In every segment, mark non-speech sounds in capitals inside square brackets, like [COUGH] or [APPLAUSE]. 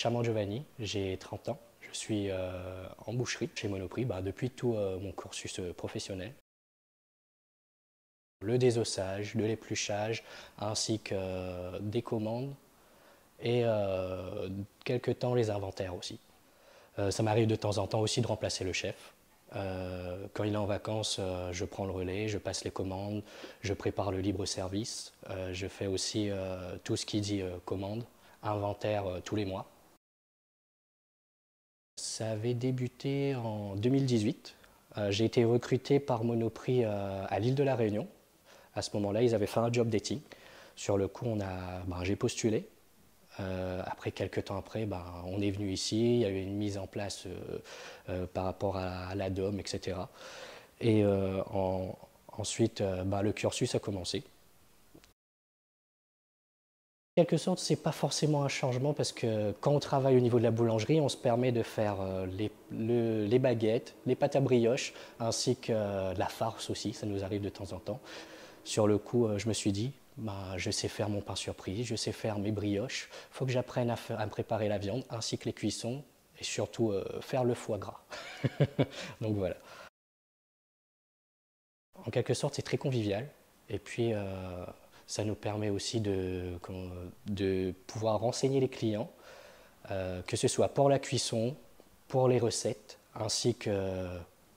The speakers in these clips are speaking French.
Charmant Giovanni, j'ai 30 ans. Je suis euh, en boucherie chez Monoprix bah, depuis tout euh, mon cursus euh, professionnel. Le désossage, de l'épluchage, ainsi que des commandes et quelques temps les inventaires aussi. ça m'arrive de temps en temps aussi de remplacer le chef. quand il est en vacances, je prends le relais, je passe les commandes, je prépare le libre service, je fais aussi tout ce qui dit commande, inventaire tous les mois. Ça avait débuté en 2018. Euh, j'ai été recruté par Monoprix euh, à l'île de la Réunion. À ce moment-là, ils avaient fait un job dating. Sur le coup, ben, j'ai postulé. Euh, après, quelques temps après, ben, on est venu ici. Il y a eu une mise en place par rapport à, la DOM, etc. Et ensuite, ben, le cursus a commencé quelque sorte, ce n'est pas forcément un changement parce que quand on travaille au niveau de la boulangerie, on se permet de faire euh, les, baguettes, les pâtes à brioche, ainsi que euh, la farce aussi, ça nous arrive de temps en temps. Sur le coup, euh, je me suis dit, bah, je sais faire mon pain surprise, je sais faire mes brioches, il faut que j'apprenne à, préparer la viande, ainsi que les cuissons, et surtout faire le foie gras. [LAUGHS] Donc voilà. En quelque sorte, c'est très convivial. Et puis, ça nous permet aussi de, de pouvoir renseigner les clients, euh, que ce soit pour la cuisson, pour les recettes, ainsi que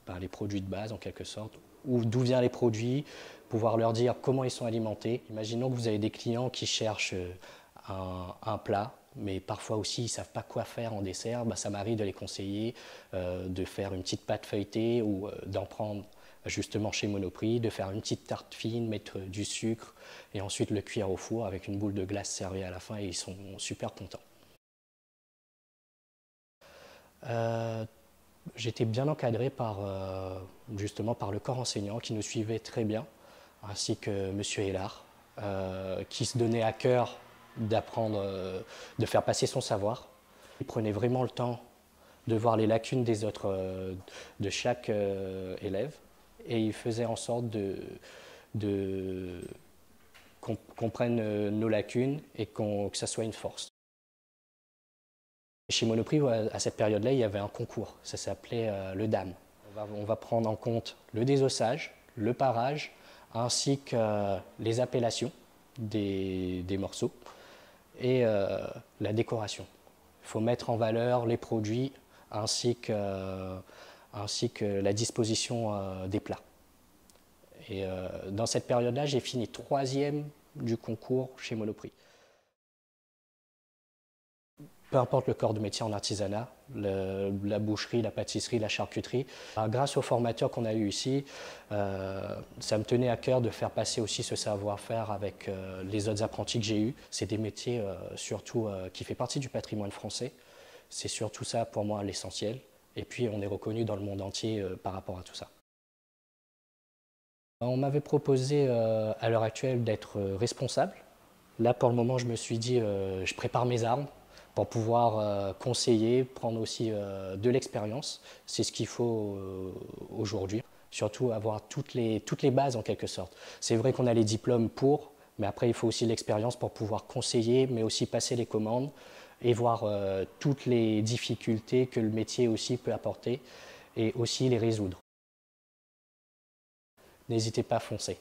ben, les produits de base en quelque sorte, ou d'où viennent les produits, pouvoir leur dire comment ils sont alimentés. Imaginons que vous avez des clients qui cherchent euh, un, plat, mais parfois aussi ils ne savent pas quoi faire en dessert. Ben, ça m'arrive de les conseiller euh, de faire une petite pâte feuilletée ou d'en prendre justement chez Monoprix, de faire une petite tarte fine, mettre du sucre et ensuite le cuire au four avec une boule de glace servie à la fin et ils sont super contents. Euh, j'étais bien encadré par, euh, justement par le corps enseignant qui nous suivait très bien, ainsi que M. Hélard, euh, qui se donnait à cœur d'apprendre, de faire passer son savoir. Il prenait vraiment le temps de voir les lacunes des autres, de chaque élève et il faisait en sorte de, qu'on prenne euh, nos lacunes et que ça soit une force. Chez Monoprix, à cette période-là, il y avait un concours, ça s'appelait euh, le DAM. On va, prendre en compte le désossage, le parage, ainsi que euh, les appellations des morceaux et la décoration. Il faut mettre en valeur les produits ainsi que ainsi que la disposition euh, des plats. Et euh, dans cette période-là, j'ai fini troisième du concours chez Monoprix. Peu importe le corps de métier en artisanat, la boucherie, la pâtisserie, la charcuterie, euh, grâce aux formateurs qu'on a eu ici, ça me tenait à cœur de faire passer aussi ce savoir-faire avec les autres apprentis que j'ai eus. C'est des métiers surtout qui font partie du patrimoine français. C'est surtout ça pour moi l'essentiel. Et puis on est reconnu dans le monde entier euh, par rapport à tout ça. On m'avait proposé euh, à l'heure actuelle d'être euh, responsable. Là, pour le moment, je me suis dit, je prépare mes armes pour pouvoir conseiller, prendre aussi de l'expérience. C'est ce qu'il faut aujourd'hui. Surtout avoir toutes les, toutes les bases en quelque sorte. C'est vrai qu'on a les diplômes pour, mais après, il faut aussi l'expérience pour pouvoir conseiller, mais aussi passer les commandes, et voir euh, toutes les difficultés que le métier aussi peut apporter et aussi les résoudre. N'hésitez pas à foncer.